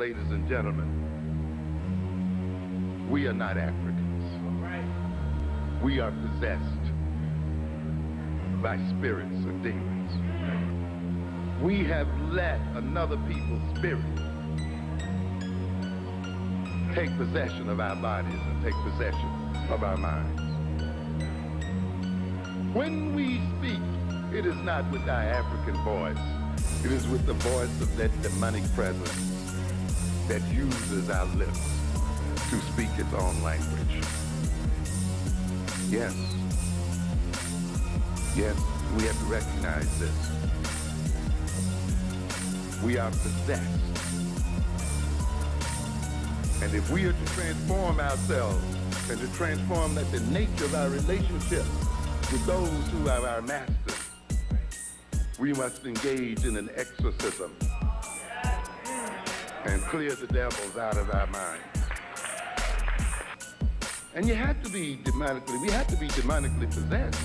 ladies and gentlemen, we are not Africans. We are possessed by spirits and demons. We have let another people's spirit take possession of our bodies and take possession of our minds. When we speak, it is not with our African voice. It is with the voice of that demonic presence that uses our lips to speak its own language. Yes. Yes, we have to recognize this. We are possessed. And if we are to transform ourselves and to transform that the nature of our relationship with those who are our masters, we must engage in an exorcism and clear the devils out of our minds. And you have to be demonically, we have to be demonically possessed.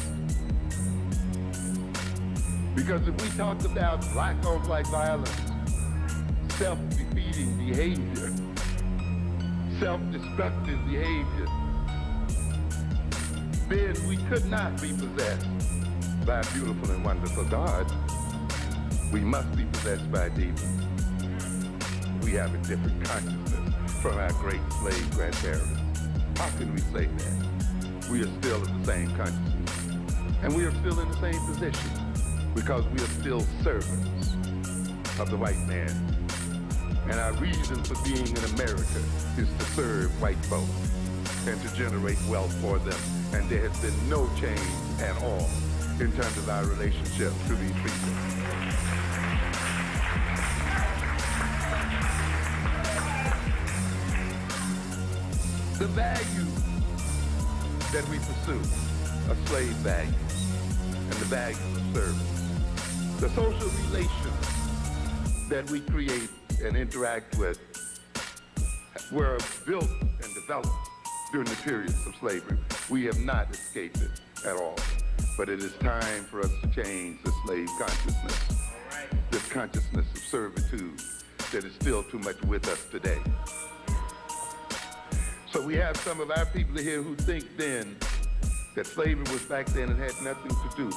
Because if we talk about black on black violence, self-defeating behavior, self-destructive behavior, then we could not be possessed by a beautiful and wonderful God. We must be possessed by demons. Have a different consciousness from our great slave grandparents. How can we say that? We are still in the same consciousness. And we are still in the same position because we are still servants of the white man. And our reason for being in America is to serve white folks and to generate wealth for them. And there has been no change at all in terms of our relationship to these people. The value that we pursue, a slave value, and the value of service, the social relations that we create and interact with were built and developed during the periods of slavery. We have not escaped it at all. But it is time for us to change the slave consciousness, this consciousness of servitude that is still too much with us today. So we have some of our people here who think then that slavery was back then and had nothing to do,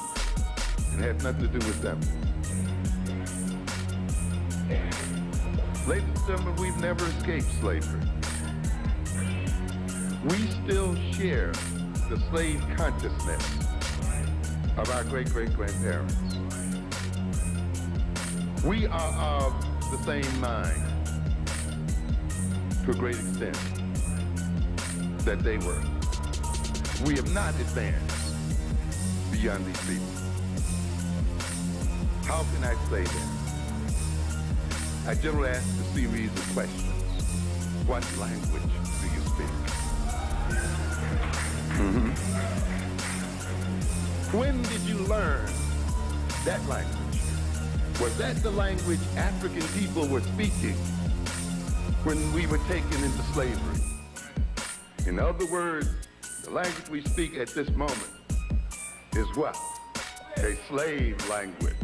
and had nothing to do with them. Ladies and gentlemen, we've never escaped slavery. We still share the slave consciousness of our great-great-grandparents. We are of the same mind to a great extent that they were. We have not advanced beyond these people. How can I say that? I generally ask a series of questions. What language do you speak? Mm-hmm. When did you learn that language? Was that the language African people were speaking when we were taken into slavery? In other words, the language we speak at this moment is what? A slave language.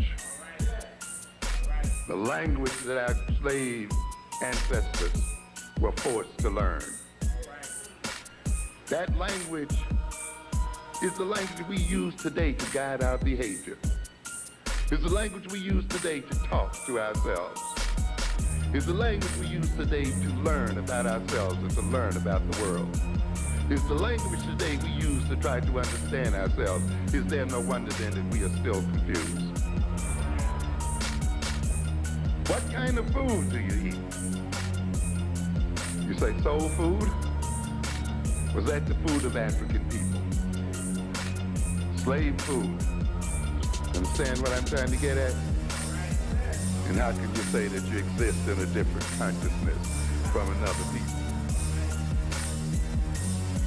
The language that our slave ancestors were forced to learn. That language is the language we use today to guide our behavior. It's the language we use today to talk to ourselves. It's the language we use today to learn about ourselves and to learn about the world. It's the language today we use to try to understand ourselves. Is there no wonder then that we are still confused? What kind of food do you eat? You say soul food? Was that the food of African people? Slave food. Understand what I'm trying to get at? And how can say that you exist in a different consciousness from another people?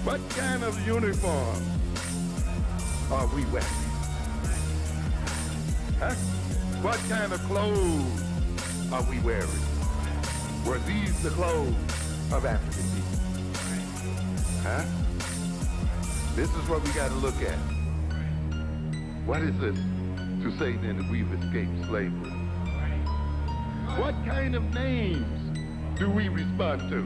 What kind of uniform are we wearing? Huh? What kind of clothes are we wearing? Were these the clothes of African people? Huh? This is what we got to look at. What is this to say then that we've escaped slavery? What kind of names do we respond to?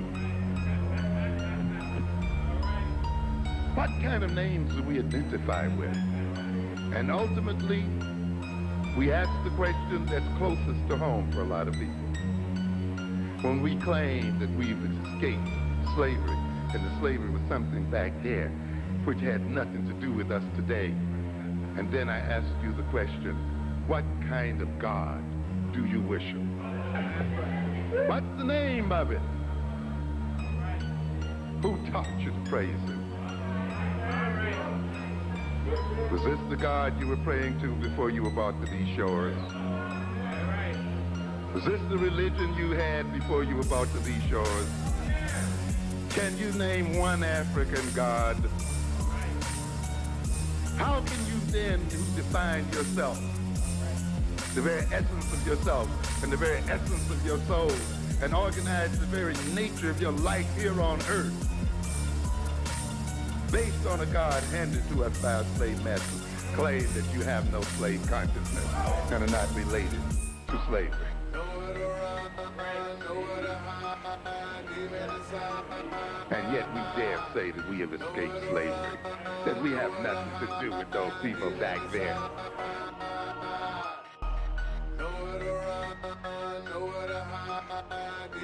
What kind of names do we identify with? And ultimately, we ask the question that's closest to home for a lot of people. When we claim that we've escaped slavery, and the slavery was something back there which had nothing to do with us today. And then I ask you the question, what kind of God do you worship? What's the name of it? Who taught you to praise him? Was this the God you were praying to before you were brought to these shores? Was this the religion you had before you were brought to these shores? Can you name one African God? How can you then define yourself? The very essence of yourself and the very essence of your soul and organize the very nature of your life here on earth based on a God handed to us by our slave masters, claim that you have no slave consciousness and are not related to slavery. And yet we dare say that we have escaped slavery, that we have nothing to do with those people back there.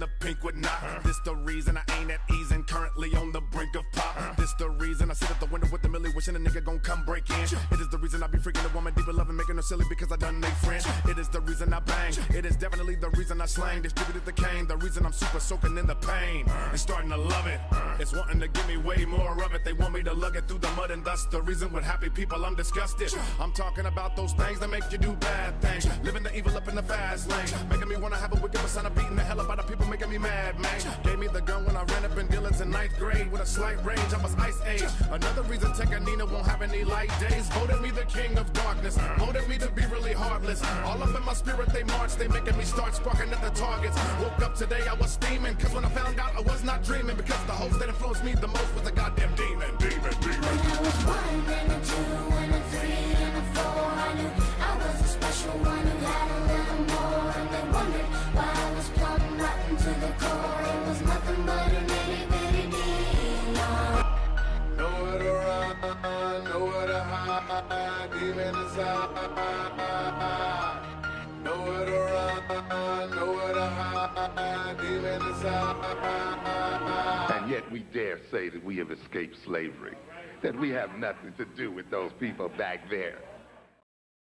the pink with not. This the reason I ain't at ease and currently on the brink of pop. This the reason I sit at the window with the millie wishing a nigga gon' come break in. It is the reason I be freaking a woman deep in love and making her silly because I done they friend. It is the reason I bang. It is definitely the reason I slang, distributed the cane. The reason I'm super soaking in the pain and starting to love it. It's wanting to give me way more of it. They want me to lug it through the mud and thus the reason with happy people I'm disgusted. I'm talking about those things that make you do bad things. Living the evil up in the fast lane. Making me wanna have a wicked persona beating the hell up out of people making me mad, man. Gave me the gun when I ran up in Dillon's in ninth grade with a slight range. I was ice age. Another reason Nina won't have any light days. Voted me the king of darkness. Voted me to be really heartless. All up in my spirit they march. They making me start sparking at the targets. Woke up today I was steaming. Cause when I found out I was not dreaming. Because the host that influenced me the most was a goddamn demon. Demon, demon. When I was one two and three And yet we dare say that we have escaped slavery, that we have nothing to do with those people back there.